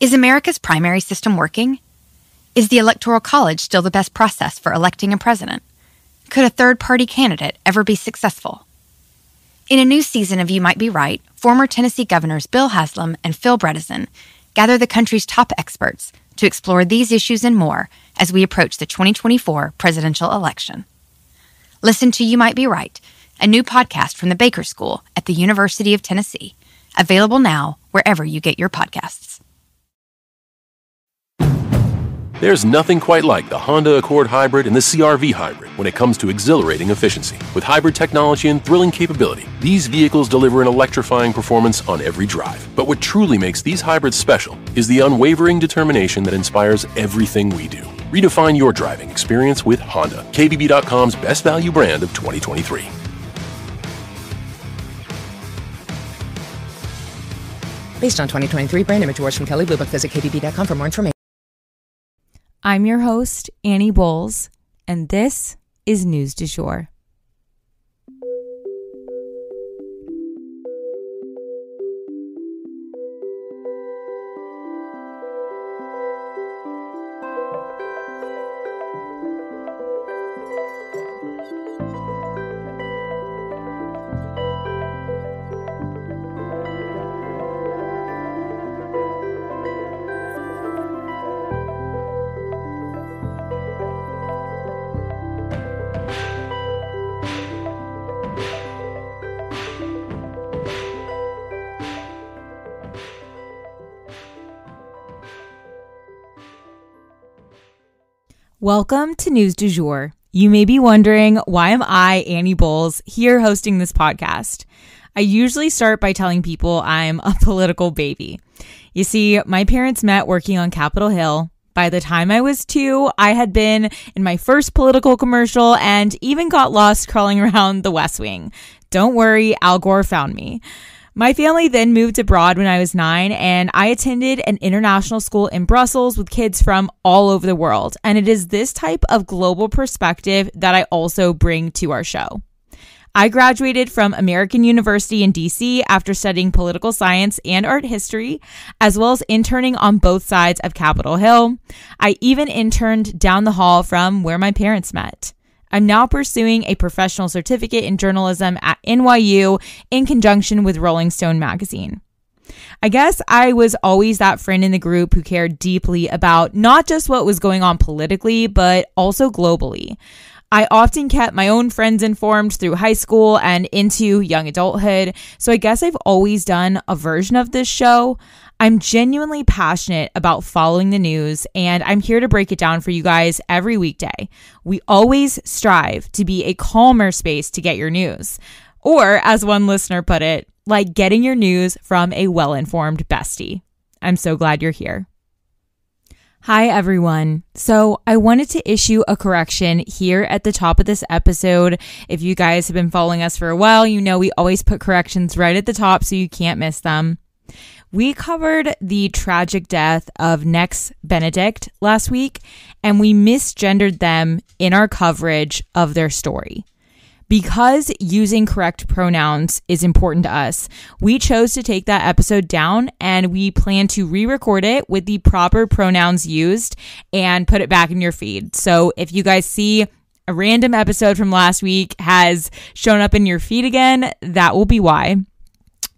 Is America's primary system working? Is the Electoral College still the best process for electing a president? Could a third party candidate ever be successful? In a new season of You Might Be Right, former Tennessee governors Bill Haslam and Phil Bredesen gather the country's top experts to explore these issues and more as we approach the 2024 presidential election. Listen to You Might Be Right, a new podcast from the Baker School at the University of Tennessee, available now wherever you get your podcasts. There's nothing quite like the Honda Accord Hybrid and the CRV Hybrid when it comes to exhilarating efficiency. With hybrid technology and thrilling capability, these vehicles deliver an electrifying performance on every drive. But what truly makes these hybrids special is the unwavering determination that inspires everything we do. Redefine your driving experience with Honda, KBB.com's best value brand of 2023. Based on 2023 brand image awards from Kelley Blue Book, visit KBB.com for more information. I'm your host, Annie Bowles, and this is News du Jour. Welcome to News du Jour. You may be wondering why am I, Annie Bowles, here hosting this podcast? I usually start by telling people I'm a political baby. You see, my parents met working on Capitol Hill. By the time I was two, I had been in my first political commercial and even got lost crawling around the West Wing. Don't worry, Al Gore found me. My family then moved abroad when I was nine, and I attended an international school in Brussels with kids from all over the world. And it is this type of global perspective that I also bring to our show. I graduated from American University in DC after studying political science and art history, as well as interning on both sides of Capitol Hill. I even interned down the hall from where my parents met. I'm now pursuing a professional certificate in journalism at NYU in conjunction with Rolling Stone magazine. I guess I was always that friend in the group who cared deeply about not just what was going on politically, but also globally. I often kept my own friends informed through high school and into young adulthood, so I guess I've always done a version of this show. I'm genuinely passionate about following the news, and I'm here to break it down for you guys every weekday. We always strive to be a calmer space to get your news. Or, as one listener put it, like getting your news from a well informed bestie. I'm so glad you're here. Hi, everyone. So, I wanted to issue a correction here at the top of this episode. If you guys have been following us for a while, you know we always put corrections right at the top so you can't miss them. We covered the tragic death of Nex Benedict last week, and we misgendered them in our coverage of their story. Because using correct pronouns is important to us, we chose to take that episode down and we plan to re record it with the proper pronouns used and put it back in your feed. So if you guys see a random episode from last week has shown up in your feed again, that will be why.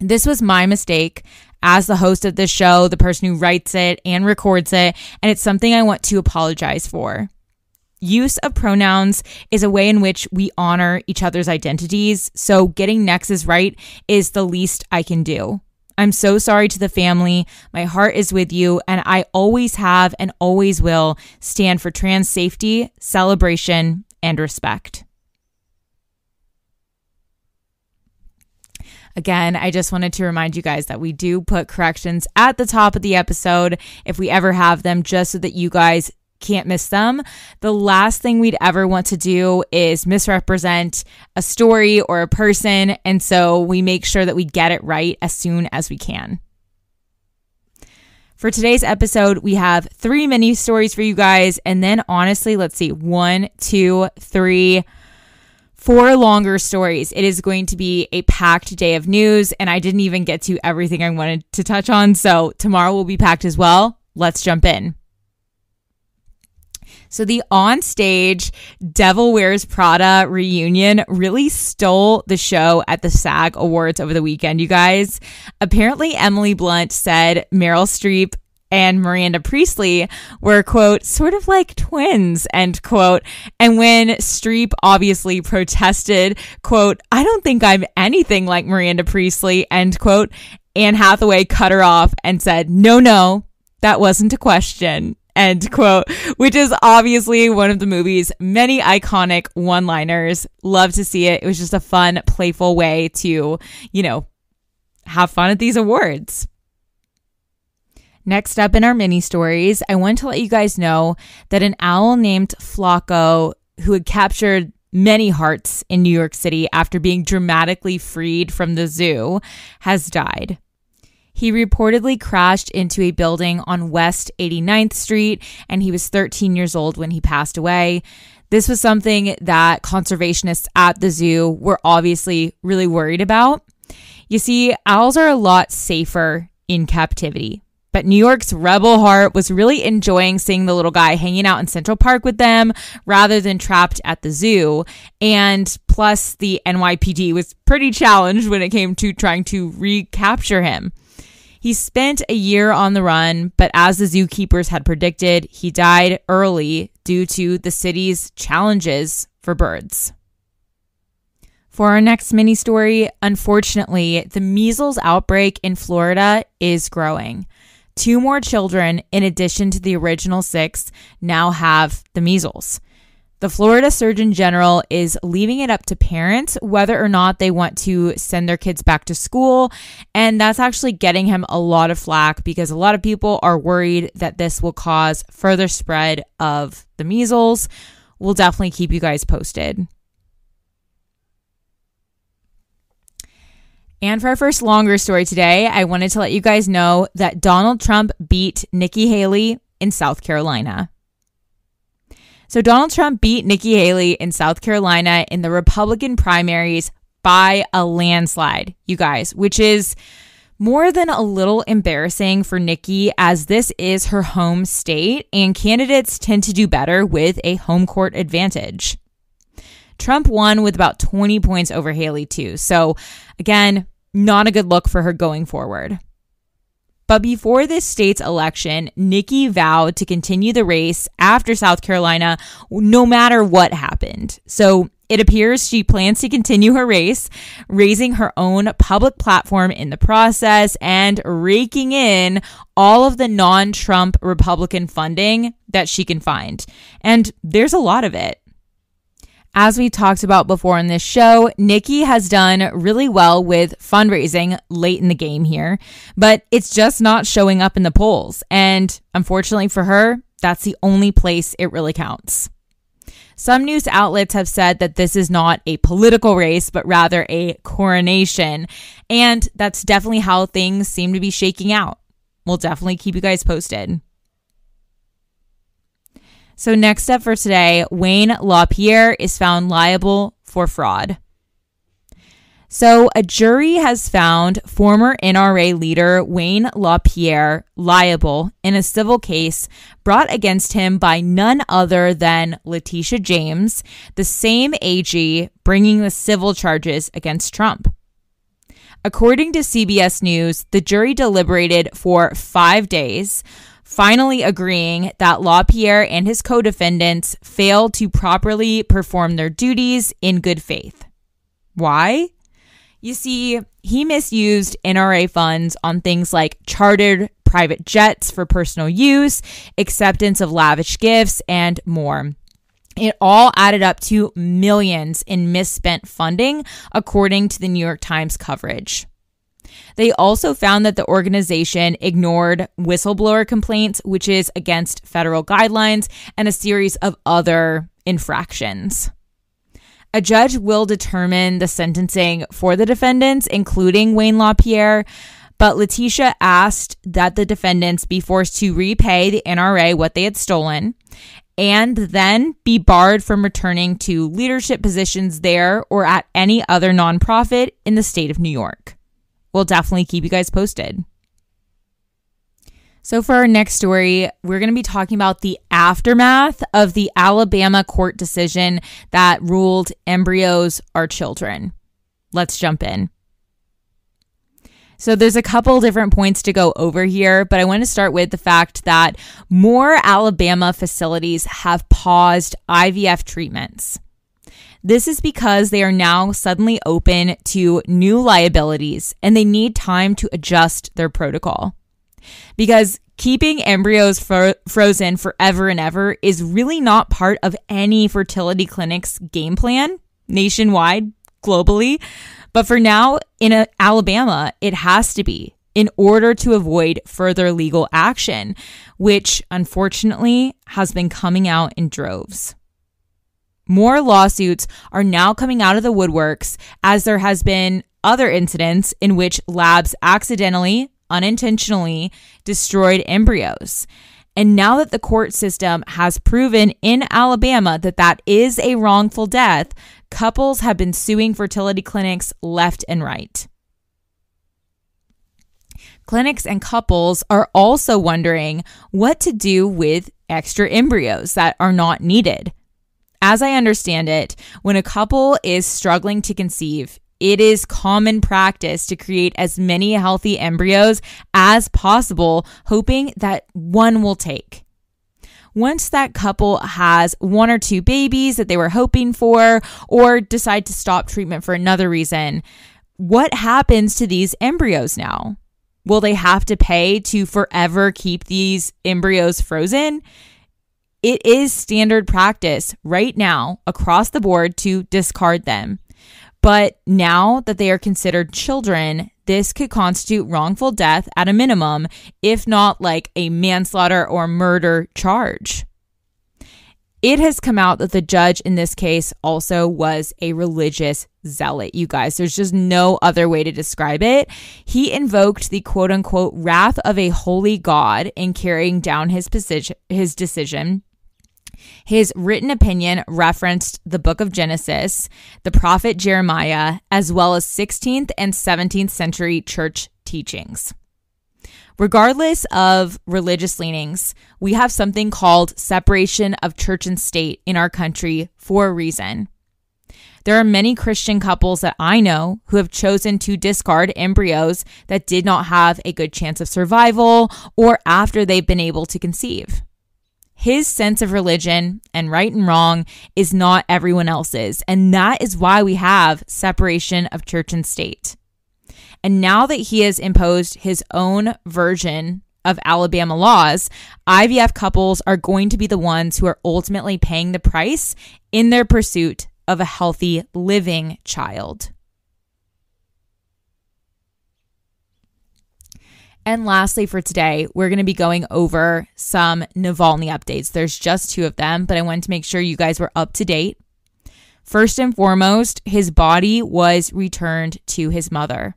This was my mistake as the host of this show, the person who writes it and records it, and it's something I want to apologize for. Use of pronouns is a way in which we honor each other's identities, so getting Nex's right is the least I can do. I'm so sorry to the family. My heart is with you, and I always have and always will stand for trans safety, celebration, and respect. Again, I just wanted to remind you guys that we do put corrections at the top of the episode if we ever have them, just so that you guys can't miss them. The last thing we'd ever want to do is misrepresent a story or a person. And so we make sure that we get it right as soon as we can. For today's episode, we have three mini stories for you guys. And then honestly, let's see one, two, three four longer stories. It is going to be a packed day of news, and I didn't even get to everything I wanted to touch on. So tomorrow will be packed as well. Let's jump in. So the on-stage Devil Wears Prada reunion really stole the show at the SAG Awards over the weekend, you guys. Apparently, Emily Blunt said Meryl Streep and Miranda Priestly were, quote, sort of like twins, end quote. And when Streep obviously protested, quote, I don't think I'm anything like Miranda Priestly, end quote, Anne Hathaway cut her off and said, no, no, that wasn't a question, end quote, which is obviously one of the movie's many iconic one liners. Love to see it. It was just a fun, playful way to, you know, have fun at these awards. Next up in our mini stories, I want to let you guys know that an owl named Flaco, who had captured many hearts in New York City after being dramatically freed from the zoo, has died. He reportedly crashed into a building on West 89th Street, and he was 13 years old when he passed away. This was something that conservationists at the zoo were obviously really worried about. You see, owls are a lot safer in captivity. But New York's rebel heart was really enjoying seeing the little guy hanging out in Central Park with them rather than trapped at the zoo. And plus, the NYPD was pretty challenged when it came to trying to recapture him. He spent a year on the run, but as the zookeepers had predicted, he died early due to the city's challenges for birds. For our next mini story, unfortunately, the measles outbreak in Florida is growing. Two more children, in addition to the original six, now have the measles. The Florida Surgeon General is leaving it up to parents whether or not they want to send their kids back to school. And that's actually getting him a lot of flack because a lot of people are worried that this will cause further spread of the measles. We'll definitely keep you guys posted. And for our first longer story today, I wanted to let you guys know that Donald Trump beat Nikki Haley in South Carolina. So, Donald Trump beat Nikki Haley in South Carolina in the Republican primaries by a landslide, you guys, which is more than a little embarrassing for Nikki as this is her home state and candidates tend to do better with a home court advantage. Trump won with about 20 points over Haley, too. So, again, not a good look for her going forward. But before this state's election, Nikki vowed to continue the race after South Carolina no matter what happened. So it appears she plans to continue her race, raising her own public platform in the process and raking in all of the non Trump Republican funding that she can find. And there's a lot of it. As we talked about before in this show, Nikki has done really well with fundraising late in the game here, but it's just not showing up in the polls. And unfortunately for her, that's the only place it really counts. Some news outlets have said that this is not a political race, but rather a coronation. And that's definitely how things seem to be shaking out. We'll definitely keep you guys posted. So, next up for today, Wayne LaPierre is found liable for fraud. So, a jury has found former NRA leader Wayne LaPierre liable in a civil case brought against him by none other than Letitia James, the same AG bringing the civil charges against Trump. According to CBS News, the jury deliberated for five days finally agreeing that LaPierre and his co defendants failed to properly perform their duties in good faith. Why? You see, he misused NRA funds on things like chartered private jets for personal use, acceptance of lavish gifts, and more. It all added up to millions in misspent funding, according to the New York Times coverage. They also found that the organization ignored whistleblower complaints, which is against federal guidelines, and a series of other infractions. A judge will determine the sentencing for the defendants, including Wayne LaPierre. But Letitia asked that the defendants be forced to repay the NRA what they had stolen. and then be barred from returning to leadership positions there or at any other nonprofit in the state of New York. We'll definitely keep you guys posted. So, for our next story, we're going to be talking about the aftermath of the Alabama court decision that ruled embryos are children. Let's jump in. So, there's a couple different points to go over here, but I want to start with the fact that more Alabama facilities have paused IVF treatments. This is because they are now suddenly open to new liabilities and they need time to adjust their protocol because keeping embryos fro- frozen forever and ever is really not part of any fertility clinic's game plan nationwide, globally. But for now, in a, Alabama, it has to be in order to avoid further legal action, which unfortunately has been coming out in droves. More lawsuits are now coming out of the woodworks as there has been other incidents in which labs accidentally unintentionally destroyed embryos. And now that the court system has proven in Alabama that that is a wrongful death, couples have been suing fertility clinics left and right. Clinics and couples are also wondering what to do with extra embryos that are not needed. As I understand it, when a couple is struggling to conceive, it is common practice to create as many healthy embryos as possible, hoping that one will take. Once that couple has one or two babies that they were hoping for, or decide to stop treatment for another reason, what happens to these embryos now? Will they have to pay to forever keep these embryos frozen? It is standard practice right now across the board to discard them. But now that they are considered children, this could constitute wrongful death at a minimum, if not like a manslaughter or murder charge. It has come out that the judge in this case also was a religious zealot, you guys. There's just no other way to describe it. He invoked the quote unquote wrath of a holy God in carrying down his position, his decision his written opinion referenced the book of Genesis, the prophet Jeremiah, as well as 16th and 17th century church teachings. Regardless of religious leanings, we have something called separation of church and state in our country for a reason. There are many Christian couples that I know who have chosen to discard embryos that did not have a good chance of survival or after they've been able to conceive. His sense of religion and right and wrong is not everyone else's. And that is why we have separation of church and state. And now that he has imposed his own version of Alabama laws, IVF couples are going to be the ones who are ultimately paying the price in their pursuit of a healthy living child. And lastly, for today, we're going to be going over some Navalny updates. There's just two of them, but I wanted to make sure you guys were up to date. First and foremost, his body was returned to his mother.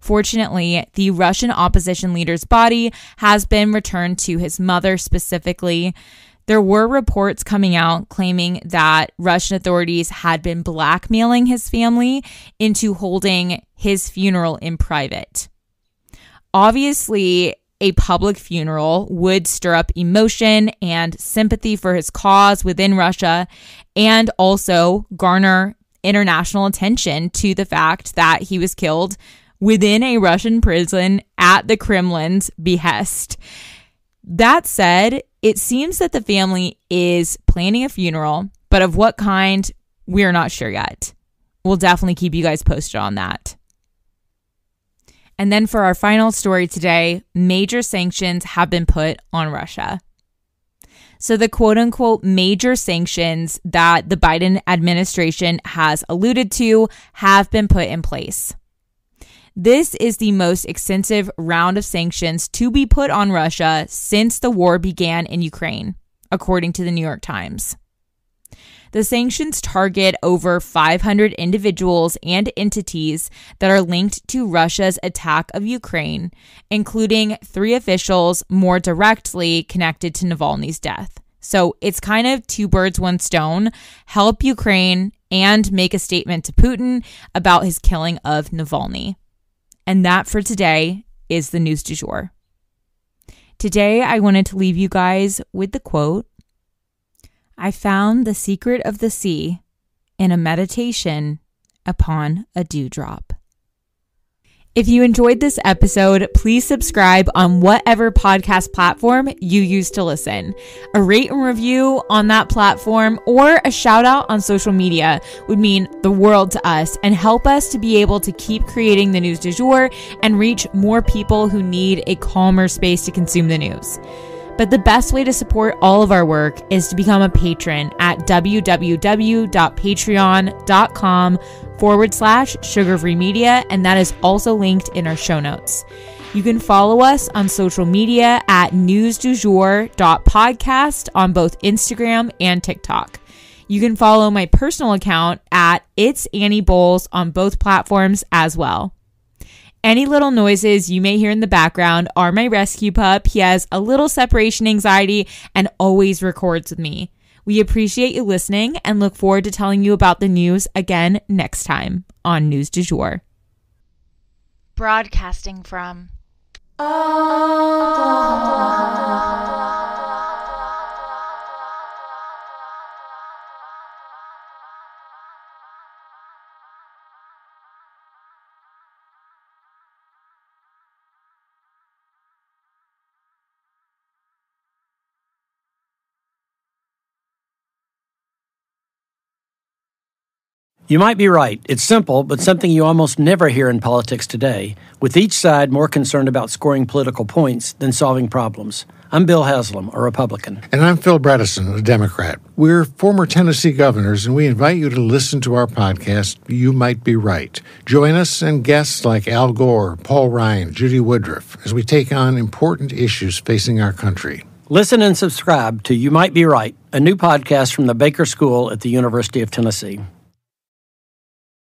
Fortunately, the Russian opposition leader's body has been returned to his mother specifically. There were reports coming out claiming that Russian authorities had been blackmailing his family into holding his funeral in private obviously a public funeral would stir up emotion and sympathy for his cause within Russia and also garner international attention to the fact that he was killed within a Russian prison at the Kremlin's behest. That said, it seems that the family is planning a funeral, but of what kind, we're not sure yet. We'll definitely keep you guys posted on that. And then for our final story today, major sanctions have been put on Russia. So, the quote unquote major sanctions that the Biden administration has alluded to have been put in place. This is the most extensive round of sanctions to be put on Russia since the war began in Ukraine, according to the New York Times. The sanctions target over 500 individuals and entities that are linked to Russia's attack of Ukraine, including three officials more directly connected to Navalny's death So it's kind of two birds, one stone help Ukraine and make a statement to Putin about his killing of Navalny. And that for today is the news du jour. Today, I wanted to leave you guys with the quote I found the secret of the sea in a meditation upon a dewdrop. If you enjoyed this episode, please subscribe on whatever podcast platform you use to listen. A rate and review on that platform or a shout out on social media would mean the world to us and help us to be able to keep creating the news du jour and reach more people who need a calmer space to consume the news. But the best way to support all of our work is to become a patron at www.patreon.com forward slash sugarfree media, and that is also linked in our show notes. You can follow us on social media at newsdujour.podcast on both Instagram and TikTok. You can follow my personal account at It's Annie Bowles on both platforms as well. Any little noises you may hear in the background are my rescue pup. He has a little separation anxiety and always records with me. We appreciate you listening and look forward to telling you about the news again next time on News du Jour. Broadcasting from oh. You might be right. It's simple, but something you almost never hear in politics today, with each side more concerned about scoring political points than solving problems. I'm Bill Haslam, a Republican. And I'm Phil Bredesen, a Democrat. We're former Tennessee governors, and we invite you to listen to our podcast, You Might Be Right. Join us and guests like Al Gore, Paul Ryan, Judy Woodruff, as we take on important issues facing our country. Listen and subscribe to You Might Be Right, a new podcast from the Baker School at the University of Tennessee.